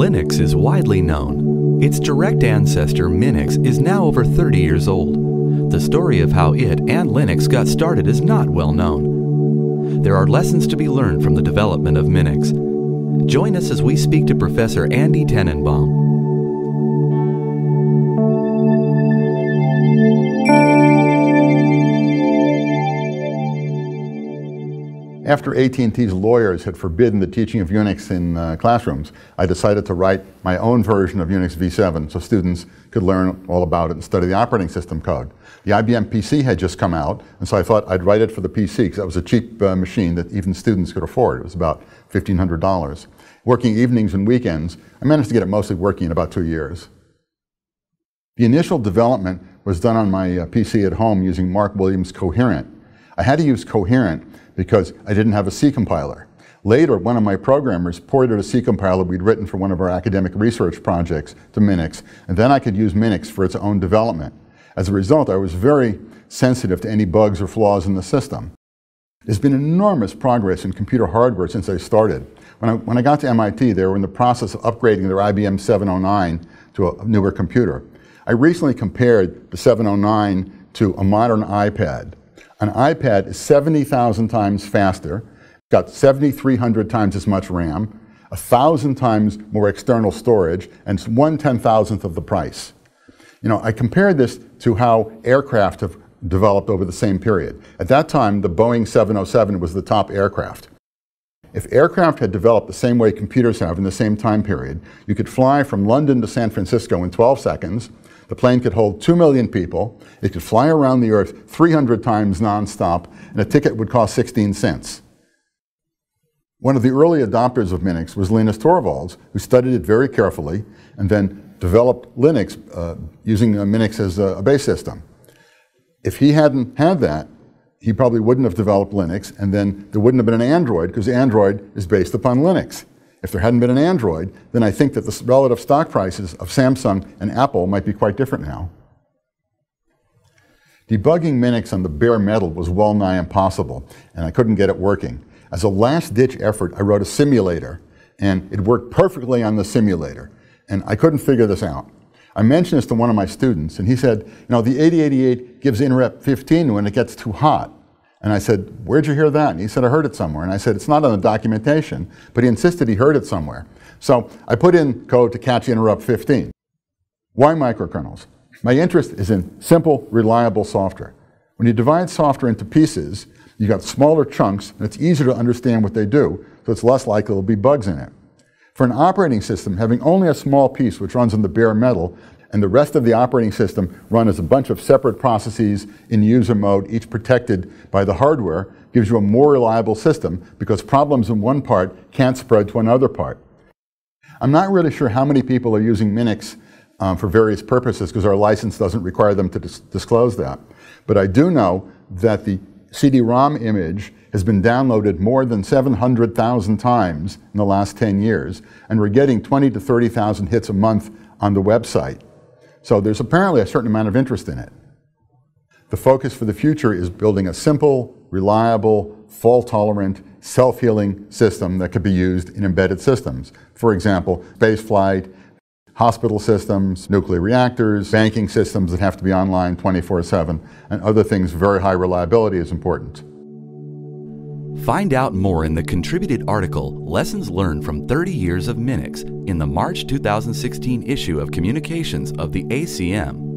Linux is widely known. Its direct ancestor, Minix, is now over 30 years old. The story of how it and Linux got started is not well known. There are lessons to be learned from the development of Minix. Join us as we speak to Professor Andy Tanenbaum. After AT&T's lawyers had forbidden the teaching of Unix in uh, classrooms, I decided to write my own version of Unix v7 so students could learn all about it and study the operating system code. The IBM PC had just come out, and so I thought I'd write it for the PC because that was a cheap uh, machine that even students could afford. It was about $1,500. Working evenings and weekends, I managed to get it mostly working in about two years. The initial development was done on my uh, PC at home using Mark Williams Coherent. I had to use Coherent because I didn't have a C compiler. Later, one of my programmers ported a C compiler we'd written for one of our academic research projects to Minix, and then I could use Minix for its own development. As a result, I was very sensitive to any bugs or flaws in the system. There's been enormous progress in computer hardware since I started. When I, when I got to MIT, they were in the process of upgrading their IBM 709 to a newer computer. I recently compared the 709 to a modern iPad. An iPad is 70,000 times faster, got 7,300 times as much RAM, 1,000 times more external storage, and one ten thousandth of the price. You know, I compared this to how aircraft have developed over the same period. At that time, the Boeing 707 was the top aircraft. If aircraft had developed the same way computers have in the same time period, you could fly from London to San Francisco in 12 seconds, the plane could hold 2 million people. It could fly around the Earth 300 times nonstop, and a ticket would cost 16 cents. One of the early adopters of Minix was Linus Torvalds, who studied it very carefully and then developed Linux uh, using Minix as a, a base system. If he hadn't had that, he probably wouldn't have developed Linux, and then there wouldn't have been an Android, because Android is based upon Linux. If there hadn't been an Android, then I think that the relative stock prices of Samsung and Apple might be quite different now. Debugging Minix on the bare metal was well nigh impossible, and I couldn't get it working. As a last ditch effort, I wrote a simulator, and it worked perfectly on the simulator, and I couldn't figure this out. I mentioned this to one of my students, and he said, You know, the 8088 gives interrupt 15 when it gets too hot. And I said, Where'd you hear that? And he said, I heard it somewhere. And I said, It's not on the documentation, but he insisted he heard it somewhere. So I put in code to catch interrupt 15. Why microkernels? My interest is in simple, reliable software. When you divide software into pieces, you've got smaller chunks, and it's easier to understand what they do, so it's less likely there'll be bugs in it. For an operating system, having only a small piece which runs on the bare metal and the rest of the operating system run as a bunch of separate processes in user mode, each protected by the hardware, gives you a more reliable system because problems in one part can't spread to another part. I'm not really sure how many people are using Minix um, for various purposes because our license doesn't require them to dis disclose that. But I do know that the CD-ROM image has been downloaded more than 700,000 times in the last 10 years, and we're getting 20 to 30,000 hits a month on the website. So there's apparently a certain amount of interest in it. The focus for the future is building a simple, reliable, fault-tolerant, self-healing system that could be used in embedded systems. For example, space flight, hospital systems, nuclear reactors, banking systems that have to be online 24-7, and other things very high reliability is important. Find out more in the contributed article Lessons Learned from 30 Years of Minix in the March 2016 issue of Communications of the ACM.